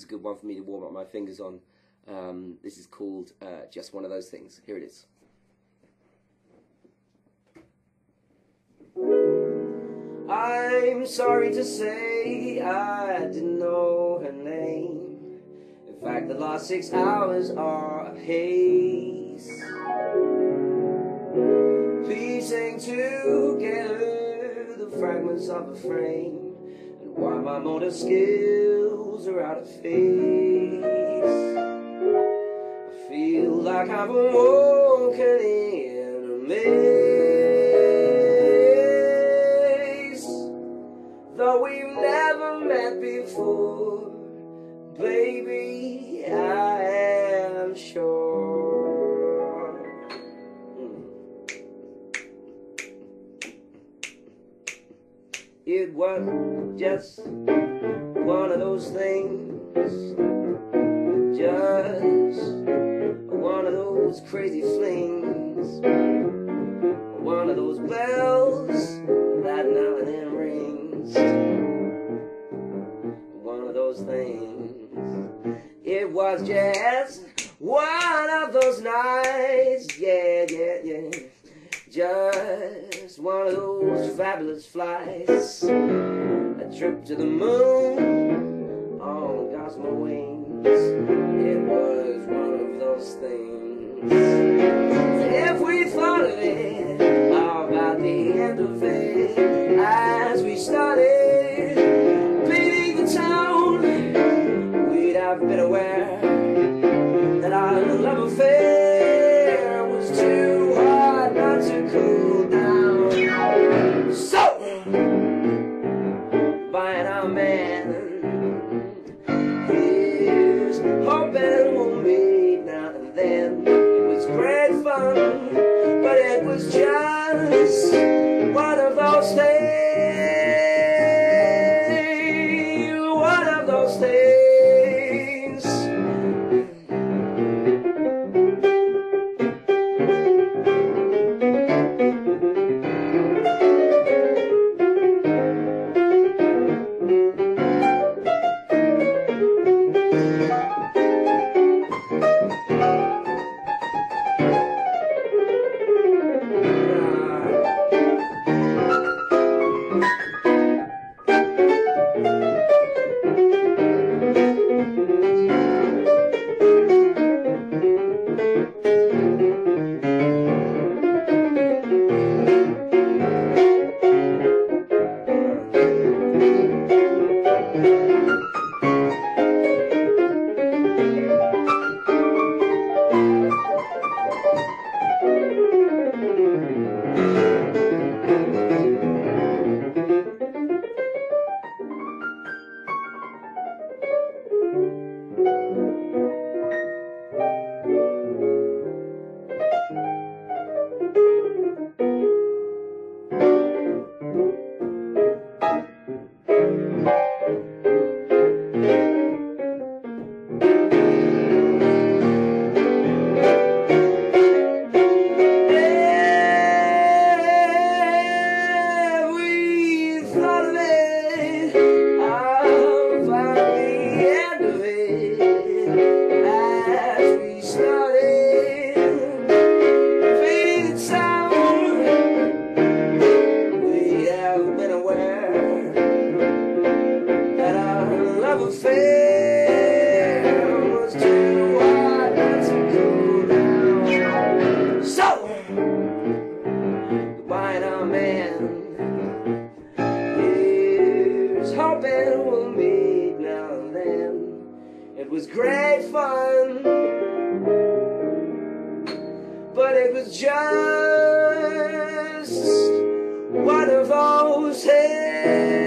It's a good one for me to warm up my fingers on. Um, this is called uh, Just One of Those Things. Here it is. I'm sorry to say I didn't know her name. In fact, the last six hours are a haze. Piecing together the fragments of a frame why my motor skills are out of phase. I feel like I've awoken in a maze. Though we've never met before, baby, I am sure. It was just one of those things, just one of those crazy flings, one of those bells that now and then rings, one of those things. It was just one of those nights, yeah, yeah, yeah. Just one of those fabulous flights. A trip to the moon on gossamer wings. It was one of those things. If we thought of it, about the end of it, as we started leaving the town, we'd have been aware fun, but it was just one of down. So. Man. Hoping we'll meet now and then. It was great fun, but it was just one of those. Hey,